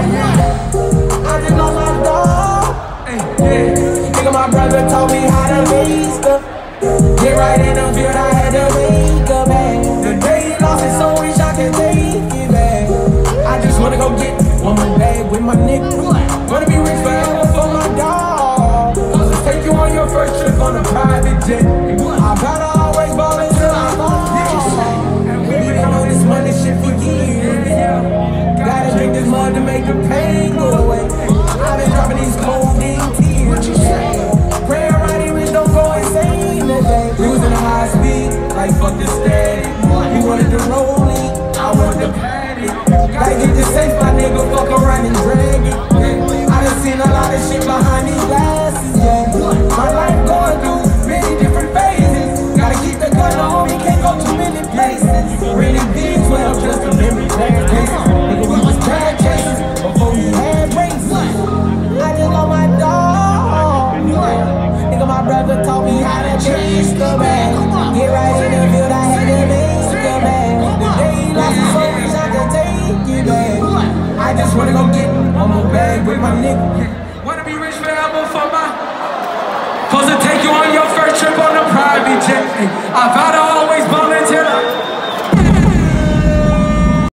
I my dog. My brother me how to. Get right in the field, I had to make. The day lost I take it back. I just wanna go get one more bag with my nigga. Gonna be high speed, like fuck the steady. He wanted the rolling, I wanted the patty. Gotta this safe, with my nigga. Wanna be rich forever for my. Supposed to take you on your